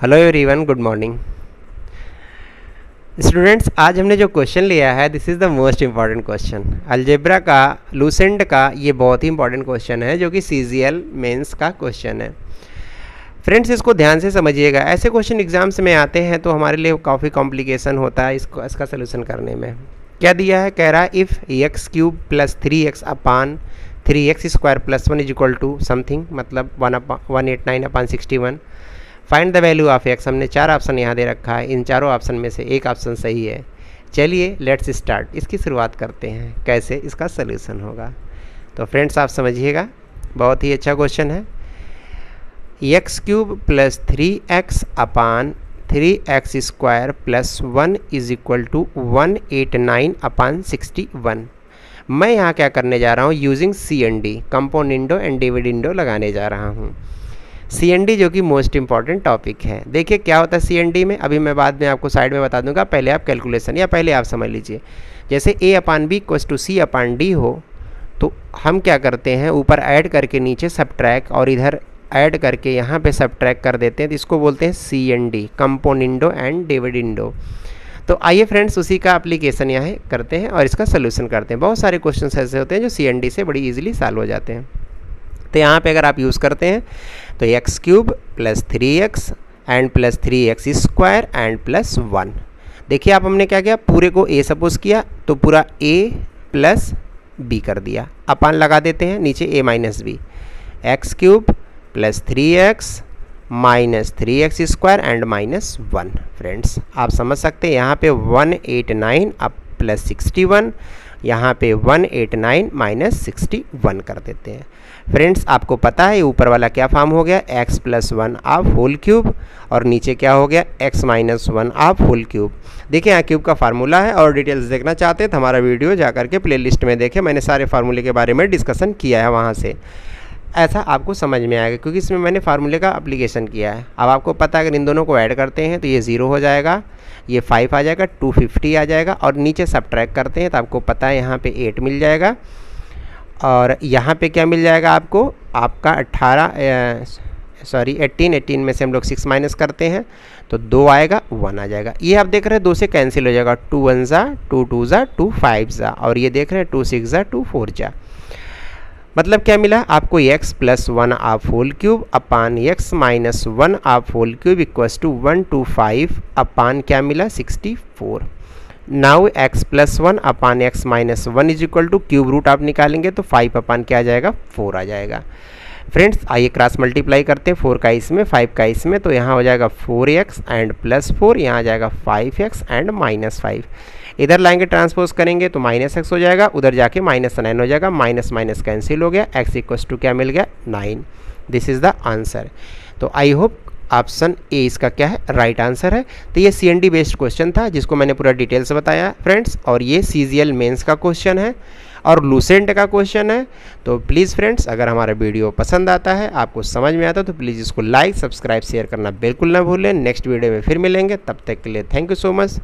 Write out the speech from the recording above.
Hello everyone good morning students आज हमने जो क्वेश्चन लिया है this is the most important question algebra का लूसेंट का, ये बहुत ही इंपॉर्टेंट क्वेश्चन है, जो कि सी जी एल मेन्स का क्वेश्चन है. फ्रेंड्स इसको ध्यान से समझिएगा. ऐसे क्वेश्चन एग्ज़ाम्स में आते हैं तो हमारे लिए काफ़ी कॉम्प्लिकेशन होता है इसको, इसका सोल्यूशन करने में. क्या दिया है? कह रहा है if X cube plus three X upon three X square plus one is equal to something मतलब one one eight nine upon sixty one find the value of X हमने चार ऑप्शन यहाँ दे रखा है। इन चारों ऑप्शन में से एक ऑप्शन सही है। चलिए लेट्स स्टार्ट इसकी शुरुआत करते हैं। कैसे? इसका सलूशन होगा। तो फ्रेंड्स आप समझिएगा। बहुत ही अच्छा क्वेश्चन है। X cube plus three X upon three X square plus one is equal to one eight nine upon sixty one मैं यहाँ क्या करने जा रहा हूँ? Using C N D componendo and dividendo लगाने जा रहा हूँ। सीएनडी जो कि मोस्ट इंपॉर्टेंट टॉपिक है। देखिए, क्या होता है सीएनडी में? अभी मैं बाद में आपको साइड में बता दूँगा। पहले आप कैलकुलेशन या पहले आप समझ लीजिए। जैसे A upon B equals to C upon D हो तो हम क्या करते हैं? ऊपर ऐड करके नीचे सब और इधर ऐड करके यहाँ पे सब कर देते हैं। तो इसको बोलते हैं C N D componendo and dividendo तो आइए फ्रेंड्स उसी का एप्लीकेशन यहाँ करते हैं और इसका सोल्यूशन करते हैं। बहुत सारे क्वेश्चन ऐसे होते हैं जो सी एन डी से बड़ी ईजिली सॉल्व हो जाते हैं। तो यहाँ पे अगर आप यूज़ करते हैं तो X cube plus three X and plus three X square and plus one देखिए आप हमने क्या किया? पूरे को ए सपोज़ किया तो पूरा ए प्लस बी कर दिया। अपान लगा देते हैं, नीचे A minus B X cube plus three X minus three X square and minus one friends आप समझ सकते हैं, यहाँ पे वन एट नाइन अब प्लस सिक्सटी वन यहाँ पे 189 eight nine minus sixty one कर देते हैं। फ्रेंड्स, आपको पता है ऊपर वाला क्या फॉर्म हो गया? x प्लस वन आप होल क्यूब और नीचे क्या हो गया? x माइनस वन आप होल क्यूब। देखिए, यहाँ क्यूब का फार्मूला है और डिटेल्स देखना चाहते हैं तो हमारा वीडियो जाकर के प्लेलिस्ट में देखें। मैंने सारे फार्मूले के बारे में डिस्कशन किया है वहाँ से। ऐसा आपको समझ में आएगा, क्योंकि इसमें मैंने फार्मूले का अप्लीकेशन किया है। अब आपको पता है अगर इन दोनों को ऐड करते हैं तो ये ज़ीरो हो जाएगा, ये फाइव आ जाएगा टू फिफ्टी आ जाएगा, और नीचे सब करते हैं तो आपको पता है यहाँ पे एट मिल जाएगा। और यहाँ पे क्या मिल जाएगा आपको? आपका अट्ठारह सॉरी एट्टीन एट्टीन में से हम लोग सिक्स माइनस करते हैं तो दो आएगा वन आ जाएगा। ये आप देख रहे हैं, दो से कैंसिल हो जाएगा टू वन ज़ा टू टू ज़ा टू फाइव ज़ा, और ये देख रहे हैं टू सिक्स ज़ा टू फोर ज़ा। मतलब क्या मिला? आपको x प्लस वन आप whole cube upon x minus one आप whole cube equals two one two five upon क्या मिला? Sixty four now x plus one upon x minus one is equal to cube root आप निकालेंगे तो five upon क्या आ जाएगा? Four आ जाएगा. Friends आइए क्रॉस मल्टीप्लाई करते हैं. फोर का इसमें फाइव का इसमें तो यहाँ हो जाएगा four x and plus four यहाँ आ जाएगा five x and minus five इधर लाएँगे ट्रांसपोज करेंगे तो माइनस एक्स हो जाएगा, उधर जाके माइनस नाइन हो जाएगा, माइनस माइनस कैंसिल हो गया, एक्स इक्वस टू क्या मिल गया? Nine. This is the answer तो आई होप ऑप्शन ए इसका क्या है? राइट right आंसर है। तो ये C N D based question था, जिसको मैंने पूरा डिटेल्स बताया फ्रेंड्स और ये सी जी एल मेन्स का क्वेश्चन है, और लूसेंट का क्वेश्चन है। तो प्लीज़ फ्रेंड्स अगर हमारा वीडियो पसंद आता है, आपको समझ में आता है तो प्लीज़ इसको लाइक सब्सक्राइब शेयर करना बिल्कुल ना भूलें। नेक्स्ट वीडियो में फिर मिलेंगे, तब तक के लिए थैंक यू सो मच